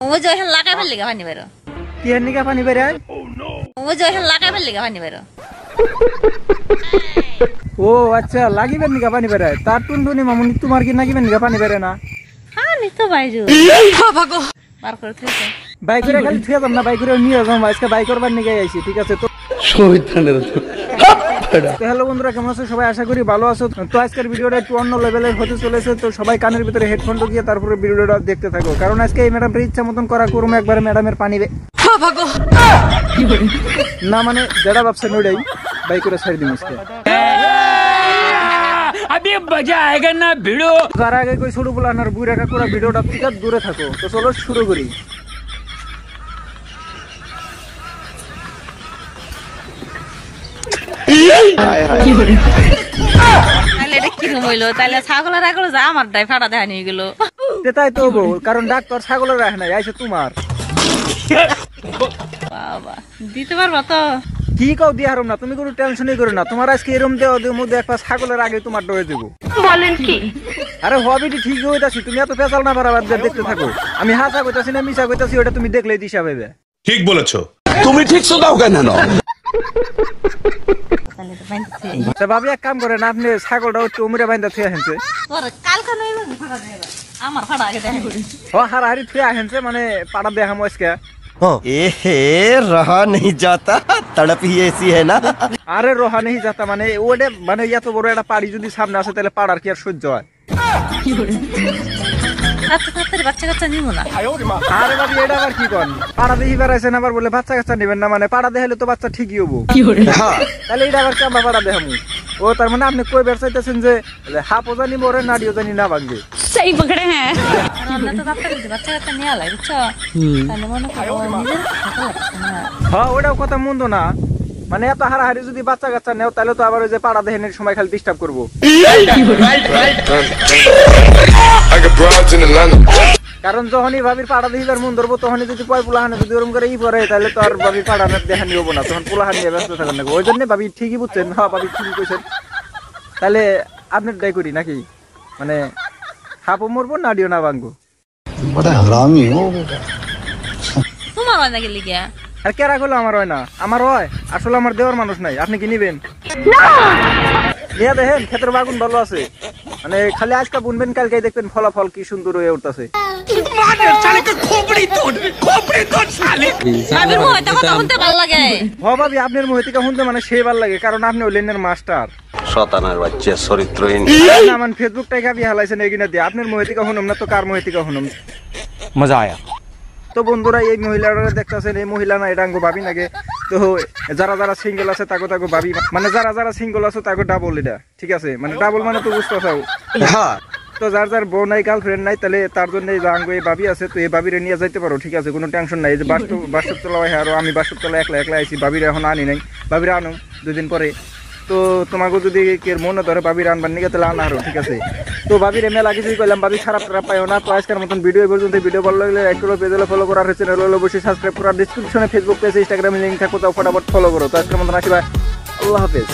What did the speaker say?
ওই যে ওখানে লাগাই ফেললি পানি বেরো কি এর নিকা পানি বেড়ে ওই যে ওখানে লাগাই ফেললি পানি বেরো ও আচ্ছা লাগিবেন নিকা পানি বেড়ে তার টুনটুনি মামুনি তোমার কি নাকিবেন পানি বেড়ে না পানি তো বাইরে বার করে থুইছে বাইক করে খালি থুয়ে যাম না বাইক করে নিয়ে যাম আজকে বাইক করবার নিকে আইছি ঠিক আছে তো হ্যালো বন্ধুরা কেমন আছো? সবাই আশা করি ভালো আছো। তো আজকের ভিডিওটা একটু অন্য লেভেলের হতে চলেছে। তো সবাই কানের ভিতরে হেডফোন ঢুকিয়ে তারপরে ভিডিওটা দেখতে থাকো। কারণ আজকে এই ইচ্ছা মতন করা একবার ম্যাডামের পানি না মানে যারা ভাবছেন ওইটাই বাই করে ছাড়ি দিন আজকে। না আগে কই ছোট ভিডিওটা দূরে থাকো। তো চলো শুরু করি। তাহলে এটা কিরম হইল? তাহলে ছাগলের আগলে যা আমার ডাই ফাটা দেখা নিয়ে গেল। সেটাই তো বউ কারণ ডাক্তার ছাগলের রাখে নাই আইসে তোমার। বাবা দিতে পারব তো? কি কাউ দিয়ে হারম না তুমি কোনো টেনশনই করো না তোমার আজকে এরম দেওয়া দিয়ে মধ্যে একটা ছাগলের আগে তোমার ডয়ে দেবো। বলেন কি? আরে হবিটি ঠিক হইতাছি তুমি এত পেঁচাল না পারাবার দেখতে থাকো। আমি হাসা কইতাছি না মিশা কইতাছি ওটা তুমি দেখলেই দিশা পাইবে। ঠিক বলেছ। তুমি ঠিক শোনাও কেন বাঁধছে। আচ্ছা, বাবু এক কাম করেন আপনি ছাগলটা একটু উমরে বাঁধা থুয়ে হেনছে ও হারাহারি থুয়ে হেনছে মানে পাড়া দেয়া হাম আজকে। রহা নেই যাতা তড়প হি আরে রহা নেই যাতা মানে ওটা মানে এত বড় একটা পাড়ি যদি সামনে আসে তাহলে পাড়ার কি আর সহ্য হয়? তাড়াতাড়ি তাড়াতাড়ি বাচ্চা কাচ্চা নিব না। আরে ভাবি এটা আবার কি কন? পাড়া দেখি বেড়াইছেন আবার বলে বাচ্চা কাচ্চা নেবেন না মানে পাড়া দেখালে তো বাচ্চা ঠিকই হব। তাহলে এটা আবার কেমন পাড়া দেখামু? ও তার মানে আপনি কই বের চাইতেছেন যে হাফও জানি মরে নাড়িও জানি না ভাঙবে সহি পকড়ে হ্যাঁ। আমরা তো তাড়াতাড়ি বাচ্চা কাচ্চা নিয়ে আলাই বুঝছ? তাহলে মনে করো নিজের ভালো লাগছে না হ্যাঁ ওটাও কথা মন্দ না। মানে এত হারাহারি যদি বাচ্চা কাচ্চা নেও তাহলে তো আবার ওই যে পাড়া দেহেনের সময় খালি ডিস্টার্ব করব। কারণ যখনই ভাবির পাড়া দেহিবার মন ধরবো তখনই যদি পয় পোলাহানে যদি ওরম করে ই পরে তাহলে তো আর ভাবি পাড়ানের দেহা হব না। তখন পোলাহান নিয়ে ব্যস্ত থাকেন ওই জন্য ভাবি ঠিকই বুঝছেন। হ্যাঁ ভাবি ঠিকই কইছেন। তাহলে আপনি ডাই করি নাকি? মানে হাপো মরবো নাডিও না ভাঙবো? বড় হারামি। ও তোমার আর কেরা করল আমার হয় না? আমার হয়? আসলে আমার দেওয়ার মানুষ নাই আপনি কি নিবেন? দেখেন ক্ষেতের বাগুন ভালো আছে। মানে খালি আজকে বুনবেন কালকে দেখবেন ফলাফল কি সুন্দর হয়ে উঠতেছে। ভাবি আপনার মুহে থেকে শুনতে মানে সেই ভালো লাগে কারণ আপনি হলেন মাস্টার। বাচ্চা চরিত্রহীন। আমার মানে ফেসবুকটাই খাবি হালাইছেন দিয়ে। আপনার মহিতিকা থেকে না তো কার মহিতিকা থেকে মজা আয়া। তো বন্ধুরা এই মহিলারা দেখতেছেন এই মহিলা না এটা আঙ্গো ভাবি নাকি তো যারা যারা সিঙ্গেল আছে তাকে তাকে ভাবি। মানে যারা যারা সিঙ্গেল আছে তাকে ডাবল এটা ঠিক আছে? মানে ডাবল মানে তো বুঝতে চাও হ্যাঁ। তো যার যার বউ নাই গার্লফ্রেন্ড নাই তাহলে তার জন্য এই আঙ্গো এই ভাবি আছে তো এই ভাবিরে নিয়ে যাইতে পারো ঠিক আছে? কোনো টেনশন নাই। যে বাস্তব বাস্তব তলা হয় আর আমি বাস্তব তলা একলা একলা আইছি ভাবিরে এখন আনি নাই। ভাবিরে আনো দুদিন পরে। তো তোমাকে যদি কের মনে ধরে ভাবি রানবার নিকে তাহলে আনা আরও, ঠিক আছে? তো ভাবির মেলা কিছুই করলাম ভাবি খারাপ খারাপ পাইও না, তো আজকের মতন ভিডিও পর্যন্ত ভিডিও ভালো লাগলে লাইক করো পেজ ফলো করার হলো অবশ্যই সাবস্ক্রাইব করার ডিসক্রিপশনে ফেসবুক পেজ ইনস্টাগ্রামে লিঙ্ক থাকো, তাও ফটাফট ফলো করো। তো আজকের মতন আসি ভাই আল্লাহ হাফেজ।